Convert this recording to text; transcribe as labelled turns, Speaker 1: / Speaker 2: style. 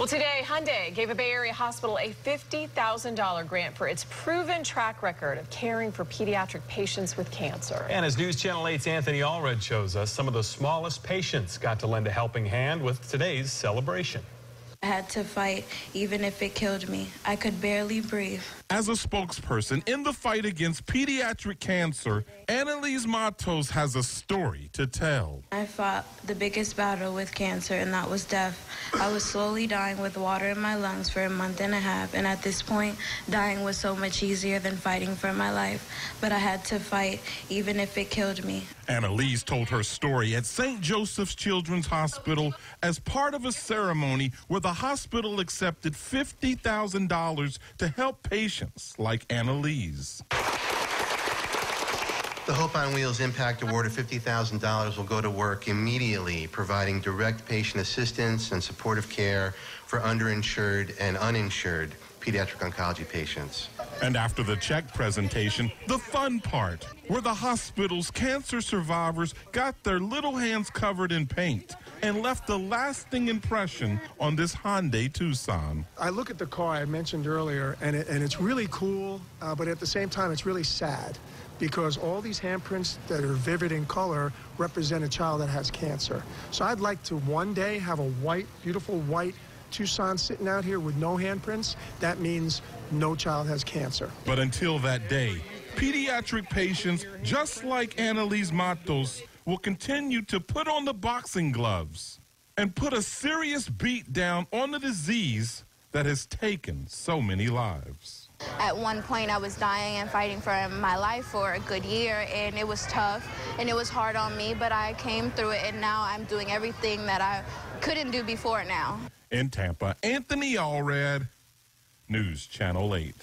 Speaker 1: Well, today, Hyundai gave a Bay Area hospital a $50,000 grant for its proven track record of caring for pediatric patients with cancer.
Speaker 2: And as News Channel 8's Anthony Allred shows us, some of the smallest patients got to lend a helping hand with today's celebration.
Speaker 3: I had to fight even if it killed me. I could barely breathe.
Speaker 4: As a spokesperson in the fight against pediatric cancer, Annalise Matos has a story to tell.
Speaker 3: I fought the biggest battle with cancer, and that was death. I was slowly dying with water in my lungs for a month and a half, and at this point, dying was so much easier than fighting for my life. But I had to fight even if it killed me.
Speaker 4: Annalise told her story at St. Joseph's Children's Hospital as part of a ceremony where the hospital accepted $50,000 to help patients like Annalise.
Speaker 5: The Hope on Wheels Impact Award of $50,000 will go to work immediately, providing direct patient assistance and supportive care for underinsured and uninsured pediatric oncology patients.
Speaker 4: And after the check presentation, the fun part, where the hospital's cancer survivors got their little hands covered in paint and left a lasting impression on this Hyundai Tucson.
Speaker 6: I look at the car I mentioned earlier, and, it, and it's really cool, uh, but at the same time, it's really sad because all these handprints that are vivid in color represent a child that has cancer. So I'd like to one day have a white, beautiful white Tucson sitting out here with no handprints. That means no child has cancer.
Speaker 4: But until that day, pediatric patients, just like Annalise Matos, will continue to put on the boxing gloves and put a serious beat down on the disease that has taken so many lives.
Speaker 3: At one point, I was dying and fighting for my life for a good year, and it was tough and it was hard on me, but I came through it, and now I'm doing everything that I couldn't do before now.
Speaker 4: In Tampa, Anthony Allred, News Channel 8.